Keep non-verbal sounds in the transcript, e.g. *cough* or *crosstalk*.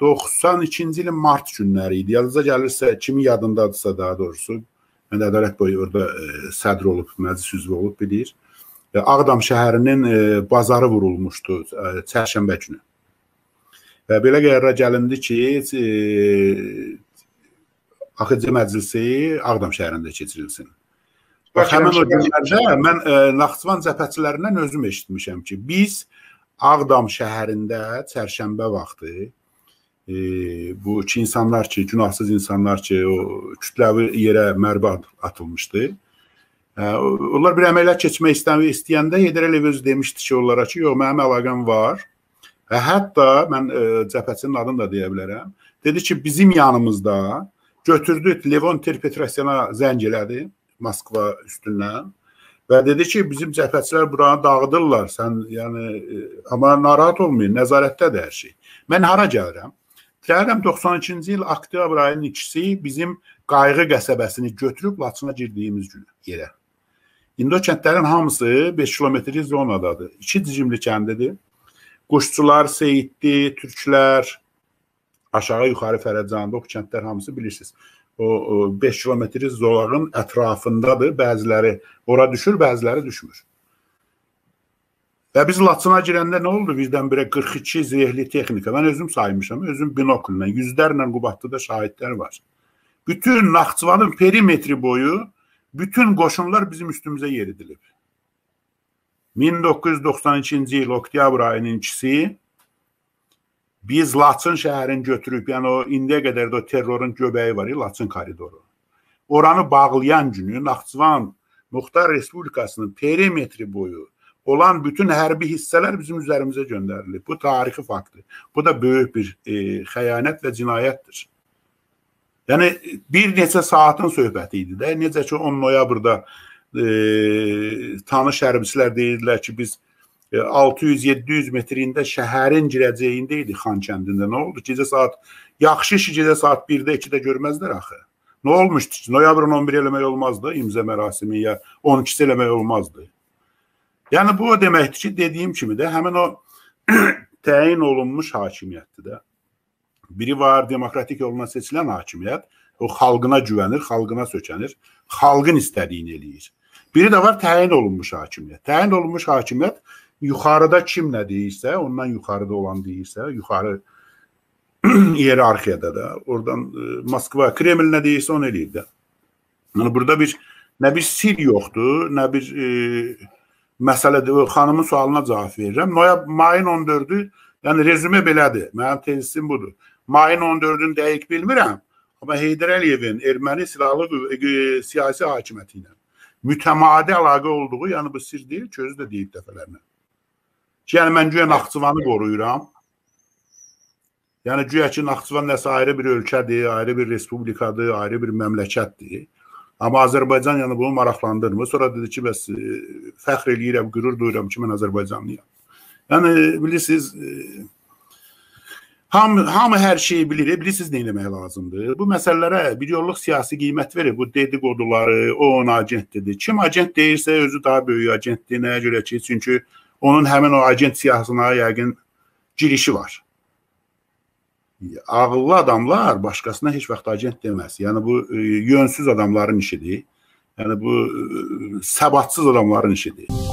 92-ci ilin mart günləri idi. Yadınıza gəlirsə, kimin yadındadırsa daha doğrusu, mən ədalət boyu orada e, sədr olub, məclis üzvü olub bilir. E, Ağdam şəhərinin e, bazarı vurulmuşdu e, çərşənbə günü. Və belə qərara gəlindi ki, e, AXC məclisi Ağdam şəhərində keçirilsin. Bax həmin o günlərdə mən e, Naxçıvan cəbhəçilərindən özüm eşitmişəm ki, biz Ağdam şəhərində çərşənbə vaxtı e, bu ki insanlar ki, günahsız insanlar ki, o kütləvi yerə mərbə atılmışdı. E, onlar bir əməliyyat keçmək istəmi istəyəndə Heydər Əliyev özü demişdi ki, onlara ki, yox, mənim əlaqəm var. Və hətta mən e, cəbhəçinin adını da deyə bilərəm. Dedi ki, bizim yanımızda götürdü Levon Terpetrasyana zəng elədi Moskva üstündən və dedi ki, bizim cəbhəçilər buranı dağıdırlar. Sən yəni e, amma narahat olmayın, nəzarətdədir hər şey. Mən hara gəlirəm? Gəlirəm 92-ci il oktyabr ayının 2-si bizim Qayğı qəsəbəsini götürüb Laçına girdiyimiz gün yerə. İndi o kəndlərin hamısı 5 kilometrlik zonadadır. İki cicimli kəndidir. Quşçular, Seyidli, Türklər, aşağı yuxarı Fərəcanda o kəndlər hamısı bilirsiniz. O, o 5 kilometr zolağın ətrafındadır. Bəziləri ora düşür, bəziləri düşmür. Və biz Laçına girəndə nə oldu? Birdən-birə 42 zirehli texnika. Mən özüm saymışam, özüm binokllə, yüzlərlə Qubadlıda şahidlər var. Bütün Naxçıvanın perimetri boyu bütün qoşunlar bizim üstümüzə yeridilib. 1992-ci il oktyabr ayının 2-si biz Laçın şəhərini götürüb, yəni o indiyə qədər də o terrorun göbəyi var, Laçın koridoru. Oranı bağlayan günü Naxçıvan Muxtar Respublikasının perimetri boyu olan bütün hərbi hissələr bizim üzərimizə göndərilib. Bu tarixi faktdır. Bu da böyük bir e, xəyanət və cinayətdir. Yəni bir neçə saatın söhbəti idi də. Necə ki 10 noyabrda e, tanış hərbçilər deyirdilər ki, biz e, 600-700 metrində şəhərin girəcəyində idi Xan kəndində. Nə oldu? Gecə saat yaxşı işi gecə saat 1-də 2-də görməzlər axı. Nə olmuşdu ki? Noyabrın 11 eləmək olmazdı imza mərasimi ya 12-si eləmək olmazdı. Yəni bu o deməkdir ki, dediyim kimi də həmin o *clears throat* təyin olunmuş hakimiyyətdir də. Biri var demokratik yolla seçilən hakimiyyət, o xalqına güvənir, xalqına sökənir, xalqın istədiyini eləyir. Biri də var təyin olunmuş hakimiyyət. Təyin olunmuş hakimiyyət yuxarıda kim nə deyirsə, ondan yuxarıda olan deyirsə, yuxarı *clears throat* iyerarxiyada da, oradan e, Moskva, Kreml nə deyirsə onu eləyir də. Yəni burada bir nə bir sir yoxdur, nə bir e, məsələdir. Xanımın sualına cavab verirəm. Noyab mayın 14-ü, yəni rezümə belədir. Mənim tezisim budur. Mayın 14-ünü dəqiq bilmirəm, amma Heydər Əliyevin erməni silahlı siyasi hakimiyyəti ilə mütəmadi əlaqə olduğu, yəni bu sir deyil, közü də deyib dəfələrlə. Ki, yəni mən güya Naxçıvanı qoruyuram. Yəni güya ki, Naxçıvan nəsə ayrı bir ölkədir, ayrı bir respublikadır, ayrı bir məmləkətdir. Amma Azərbaycan yəni bunu maraqlandırmır. Sonra dedi ki, bəs e, fəxr eləyirəm, qürur duyuram ki, mən Azərbaycanlıyam. Yəni bilirsiniz, e, hamı hamı hər şeyi bilir. Bilirsiniz nə etmək lazımdır? Bu məsələlərə bir yollluq siyasi qiymət verir. Bu dedikoduları, o onun agentidir. Kim agent deyirsə özü daha böyük agentdir. Nəyə görə ki, çünki onun həmin o agent siyahısına yəqin girişi var ağıllı adamlar başqasına heç vaxt agent deməz. Yəni bu e, yönsüz adamların işidir. Yəni bu e, səbatsız adamların işidir.